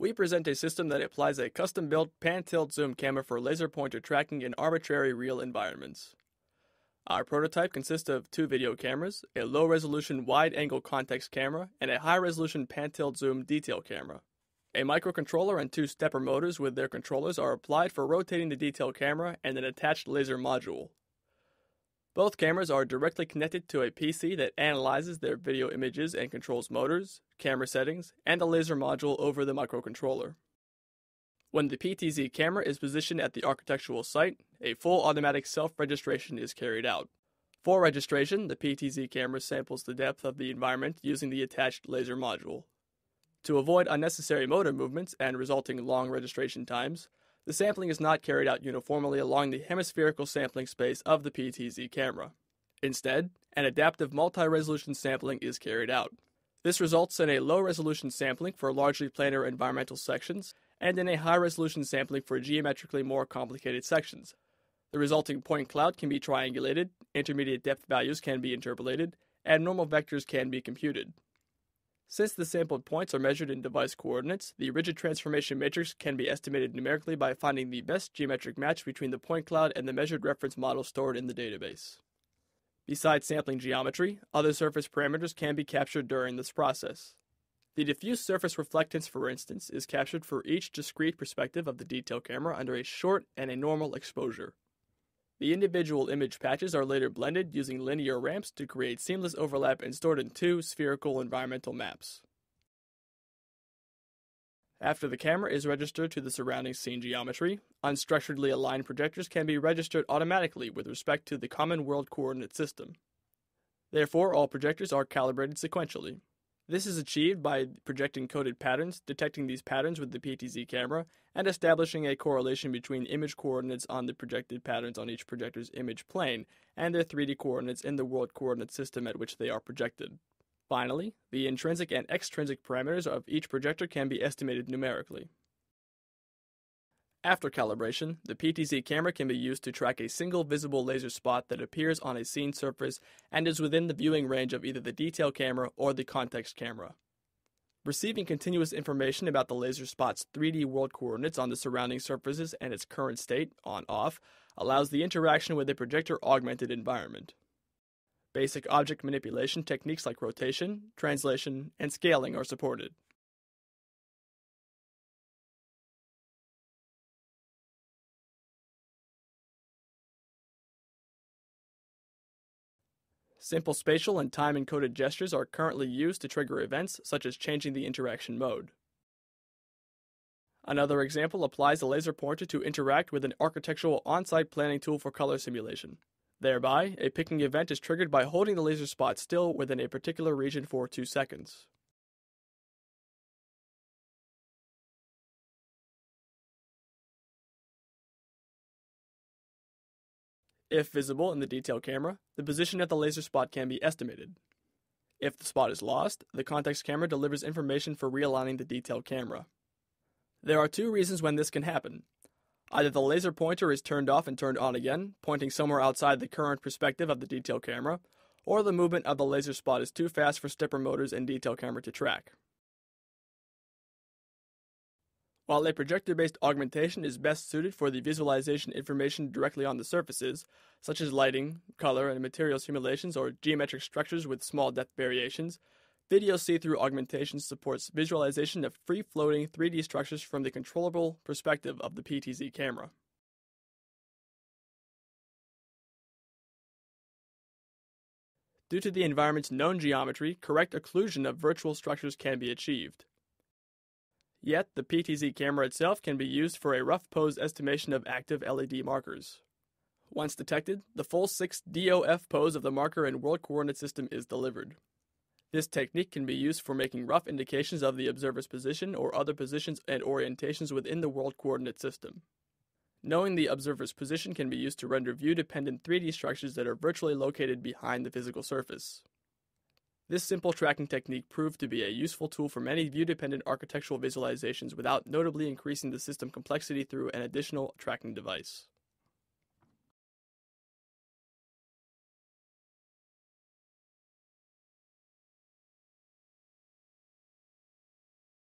we present a system that applies a custom built pan tilt zoom camera for laser pointer tracking in arbitrary real environments. Our prototype consists of two video cameras, a low resolution wide angle context camera, and a high resolution pan tilt zoom detail camera. A microcontroller and two stepper motors with their controllers are applied for rotating the detail camera and an attached laser module. Both cameras are directly connected to a PC that analyzes their video images and controls motors, camera settings, and the laser module over the microcontroller. When the PTZ camera is positioned at the architectural site, a full automatic self-registration is carried out. For registration, the PTZ camera samples the depth of the environment using the attached laser module. To avoid unnecessary motor movements and resulting long registration times, the sampling is not carried out uniformly along the hemispherical sampling space of the PTZ camera. Instead, an adaptive multi-resolution sampling is carried out. This results in a low-resolution sampling for largely planar environmental sections and in a high-resolution sampling for geometrically more complicated sections. The resulting point cloud can be triangulated, intermediate depth values can be interpolated, and normal vectors can be computed. Since the sampled points are measured in device coordinates, the rigid transformation matrix can be estimated numerically by finding the best geometric match between the point cloud and the measured reference model stored in the database. Besides sampling geometry, other surface parameters can be captured during this process. The diffuse surface reflectance, for instance, is captured for each discrete perspective of the detail camera under a short and a normal exposure. The individual image patches are later blended using linear ramps to create seamless overlap and stored in two spherical environmental maps. After the camera is registered to the surrounding scene geometry, unstructuredly aligned projectors can be registered automatically with respect to the common world coordinate system. Therefore, all projectors are calibrated sequentially. This is achieved by projecting coded patterns, detecting these patterns with the PTZ camera, and establishing a correlation between image coordinates on the projected patterns on each projector's image plane and their 3D coordinates in the world coordinate system at which they are projected. Finally, the intrinsic and extrinsic parameters of each projector can be estimated numerically. After calibration, the PTZ camera can be used to track a single visible laser spot that appears on a scene surface and is within the viewing range of either the detail camera or the context camera. Receiving continuous information about the laser spot's 3D world coordinates on the surrounding surfaces and its current state, on off, allows the interaction with a projector augmented environment. Basic object manipulation techniques like rotation, translation, and scaling are supported. Simple spatial and time encoded gestures are currently used to trigger events such as changing the interaction mode. Another example applies a laser pointer to interact with an architectural on-site planning tool for color simulation. Thereby, a picking event is triggered by holding the laser spot still within a particular region for 2 seconds. If visible in the detail camera, the position of the laser spot can be estimated. If the spot is lost, the context camera delivers information for realigning the detail camera. There are two reasons when this can happen. Either the laser pointer is turned off and turned on again, pointing somewhere outside the current perspective of the detail camera, or the movement of the laser spot is too fast for stepper motors and detail camera to track. While a projector-based augmentation is best suited for the visualization information directly on the surfaces, such as lighting, color, and material simulations or geometric structures with small depth variations, video see-through augmentation supports visualization of free-floating 3D structures from the controllable perspective of the PTZ camera. Due to the environment's known geometry, correct occlusion of virtual structures can be achieved. Yet, the PTZ camera itself can be used for a rough pose estimation of active LED markers. Once detected, the full 6 DOF pose of the marker and world coordinate system is delivered. This technique can be used for making rough indications of the observer's position or other positions and orientations within the world coordinate system. Knowing the observer's position can be used to render view-dependent 3D structures that are virtually located behind the physical surface. This simple tracking technique proved to be a useful tool for many view-dependent architectural visualizations without notably increasing the system complexity through an additional tracking device.